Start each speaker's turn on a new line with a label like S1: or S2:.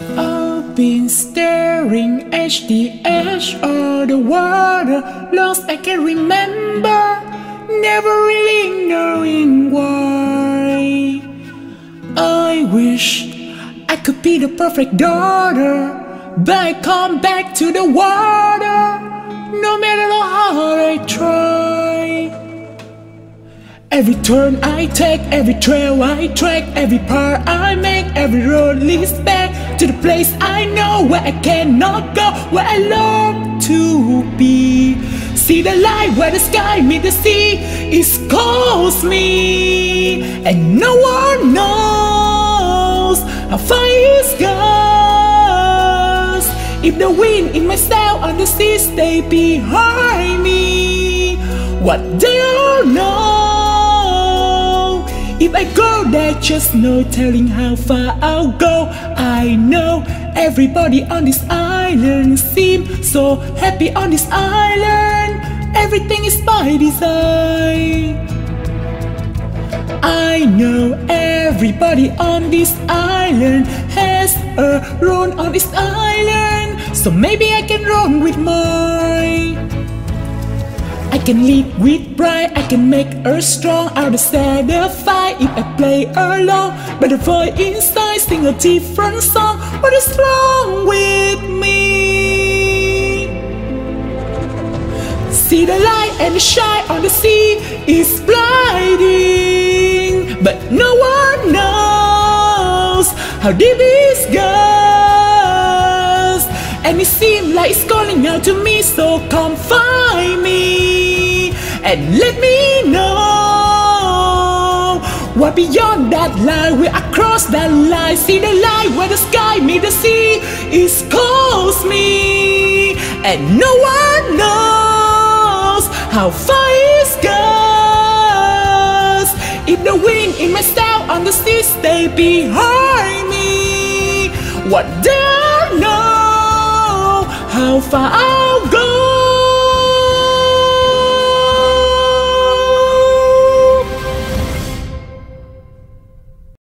S1: I've been staring at the edge of the water, lost I can remember, never really knowing why. I wish I could be the perfect daughter, but I come back to the water, Every turn I take, every trail I track, every part I make, every road leads back to the place I know where I cannot go, where I long to be. See the light where the sky meets the sea, it calls me, and no one knows how far it goes. If the wind in my sail on the sea stay behind me, what do you know. If I go there, just no telling how far I'll go. I know everybody on this island seems so happy on this island. Everything is by design. I know everybody on this island has a role on this island, so maybe I can run with mine. I can lead with pride, I can make her strong. I'll be satisfied if I play along. But the voice inside sing a different song. What is wrong with me? See the light and the shine on the sea is blinding. But no one knows how deep it goes And it seems like it's calling out to me So come find me and let me know. What beyond that line, we across that line See the light where the sky meet the sea It calls me. And no one knows how far it goes. If the wind in my sail on the sea stay behind me What I know how far I